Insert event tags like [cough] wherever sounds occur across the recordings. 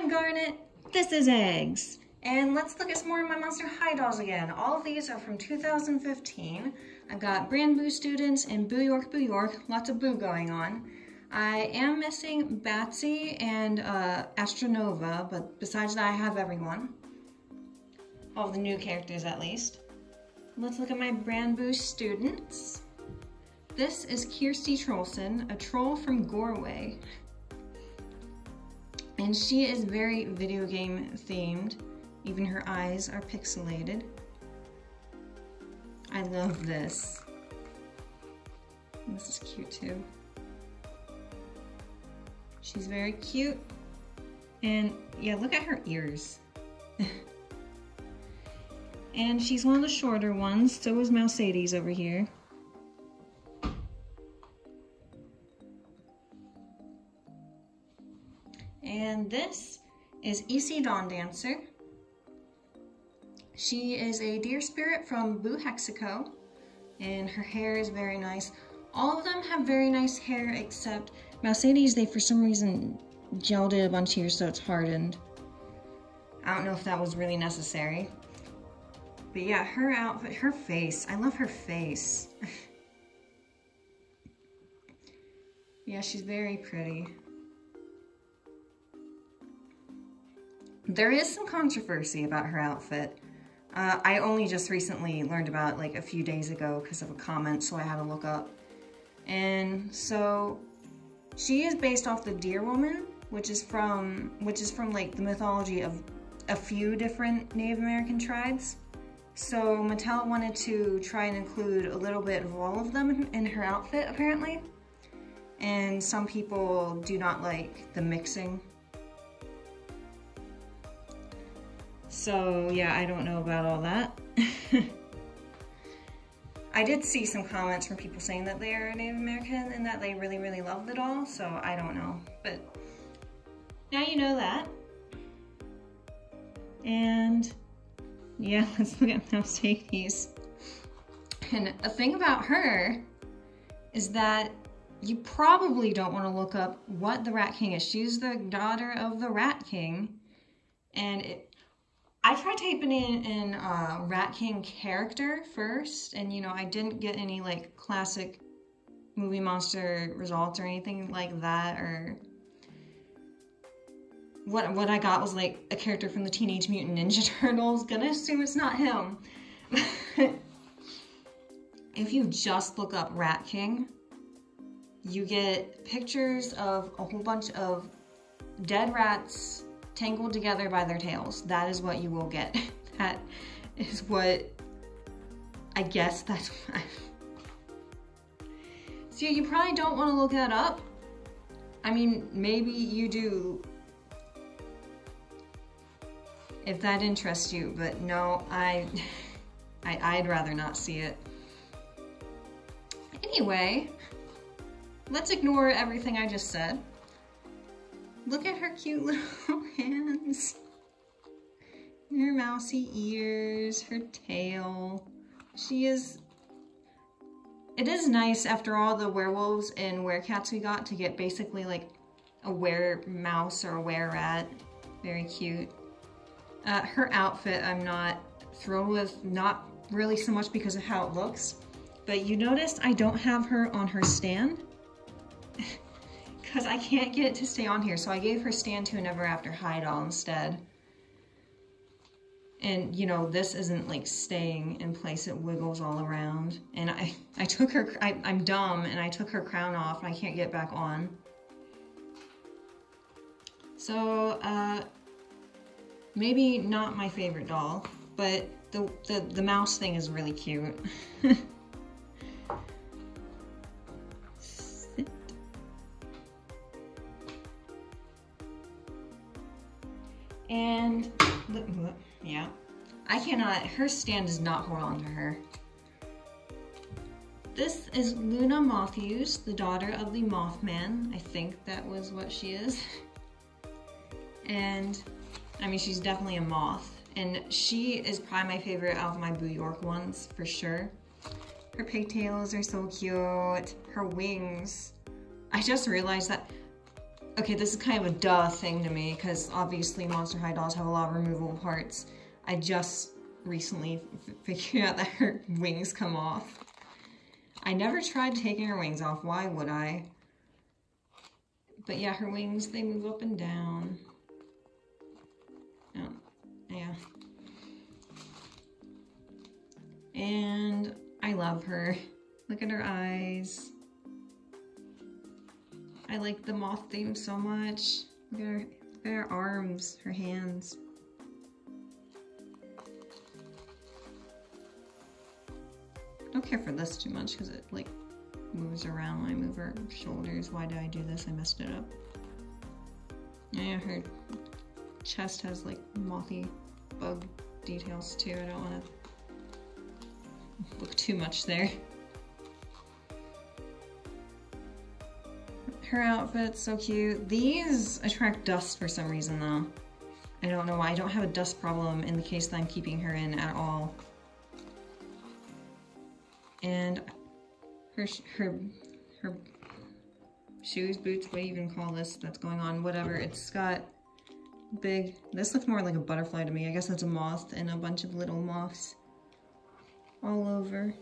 I'm Garnet, this is Eggs. And let's look at some more of my Monster High dolls again. All of these are from 2015. I've got Brand Boo Students and Boo York Boo York, lots of Boo going on. I am missing Batsy and uh, Astronova, but besides that I have everyone. All the new characters at least. Let's look at my Brand Boo Students. This is Kjersti Trollsønn, a troll from Goreway. And she is very video game themed. Even her eyes are pixelated. I love this. This is cute too. She's very cute. And yeah, look at her ears. [laughs] and she's one of the shorter ones. So is Mouscedes over here. This is Isi Dawndancer. She is a deer spirit from Boo Hexico, and her hair is very nice. All of them have very nice hair except Mouscedes, they for some reason gelled it a bunch here so it's hardened. I don't know if that was really necessary. But yeah, her outfit, her face, I love her face. [laughs] yeah, she's very pretty. There is some controversy about her outfit. Uh, I only just recently learned about like a few days ago because of a comment, so I had to look up. And so she is based off the Deer Woman, which is from which is from like the mythology of a few different Native American tribes. So Mattel wanted to try and include a little bit of all of them in her outfit apparently. And some people do not like the mixing So yeah, I don't know about all that. [laughs] I did see some comments from people saying that they are Native American and that they really, really loved it all, so I don't know. But now you know that. And yeah, [laughs] let's look at Mouscedes. And a thing about her is that you probably don't want to look up what the Rat King is. She's the daughter of the Rat King. And it, I tried typing in, in uh, Rat King character first, and you know, I didn't get any like classic movie monster results or anything like that, or what what I got was like a character from the Teenage Mutant Ninja [laughs] Turtles. Gonna assume it's not him. [laughs] if you just look up Rat King, you get pictures of a whole bunch of dead rats tangled together by their tails. That is what you will get. [laughs] that is what, I guess that's [laughs] what So you probably don't want to look that up. I mean, maybe you do if that interests you, but no, I, [laughs] I I'd rather not see it. Anyway, let's ignore everything I just said. Look at her cute little [laughs] hands. Her mousy ears, her tail. She is... It is nice after all the werewolves and werecats we got to get basically like a were mouse or a were rat. Very cute. Uh, her outfit I'm not thrilled with, not really so much because of how it looks, but you noticed I don't have her on her stand [laughs] because I can't get it to stay on here. So I gave her stand to an Ever After High doll instead. And you know, this isn't like staying in place, it wiggles all around. And I, I took her, I, I'm dumb and I took her crown off and I can't get back on. So, uh, maybe not my favorite doll, but the, the, the mouse thing is really cute. [laughs] And, yeah. I cannot, her stand does not hold on to her. This is Luna Mothews, the daughter of the Mothman. I think that was what she is. And, I mean, she's definitely a moth. And she is probably my favorite of my Boo York ones, for sure. Her pigtails are so cute. Her wings. I just realized that okay, this is kind of a duh thing to me because obviously Monster High dolls have a lot of removable parts. I just recently figured [laughs] out that her wings come off. I never tried taking her wings off. Why would I? But yeah, her wings, they move up and down. Oh, yeah. And I love her. Look at her eyes. I like the moth theme so much. Look at her, look at her arms, her hands. I don't care for this too much because it like moves around when I move her shoulders. Why did I do this? I messed it up. Yeah, her chest has like mothy bug details too. I don't want to look too much there. Her outfit's so cute. These attract dust for some reason though. I don't know why. I don't have a dust problem in the case that I'm keeping her in at all. And her, her, her shoes, boots, what do you even call this that's going on? Whatever. It's got big, this looks more like a butterfly to me. I guess that's a moth and a bunch of little moths all over.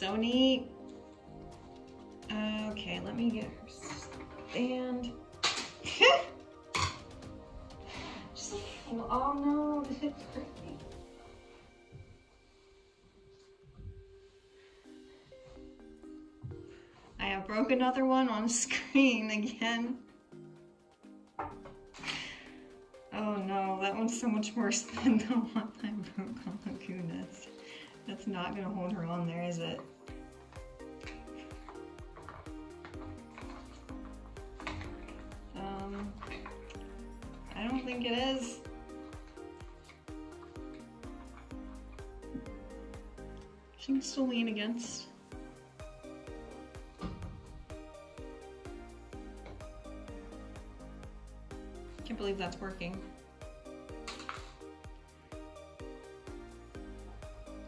So neat. Uh, okay, let me get her stand. [laughs] Just, oh no? I have broke another one on [laughs] screen again. Oh no, that one's so much worse [laughs] than the one I broke oh on Lagoona. That's not gonna hold her on there, is it? Um, I don't think it is. She can still lean against. Can't believe that's working.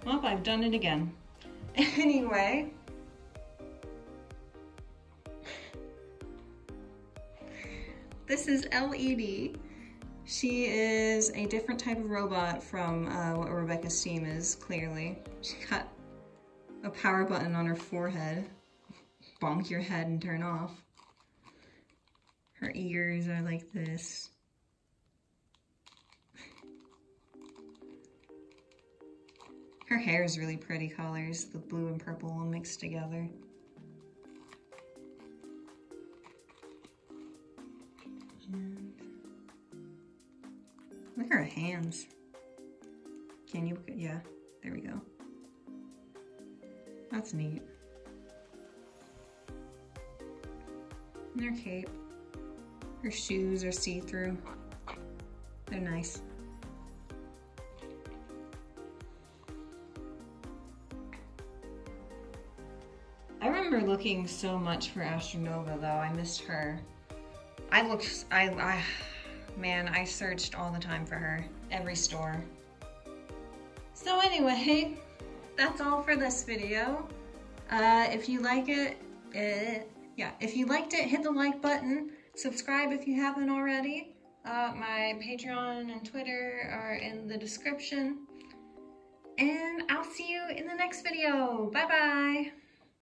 Well, I've done it again. [laughs] anyway. this is Elle Eedee. She is a different type of robot from uh, what Robecca Steam is, clearly. She got a power button on her forehead. Bonk your head and turn off. Her ears are like this. Her hair is really pretty colors, the blue and purple all mixed together. And look at her hands. Can you, yeah, there we go. That's neat. And her cape. Her shoes are see-through. They're nice. Remember looking so much for Astronova though. I missed her. I looked, I, I, man, I searched all the time for her. Every store. So anyway, that's all for this video. Uh, if you like it, it, yeah, if you liked it, hit the like button. Subscribe if you haven't already. Uh, my Patreon and Twitter are in the description. And I'll see you in the next video. Bye-bye.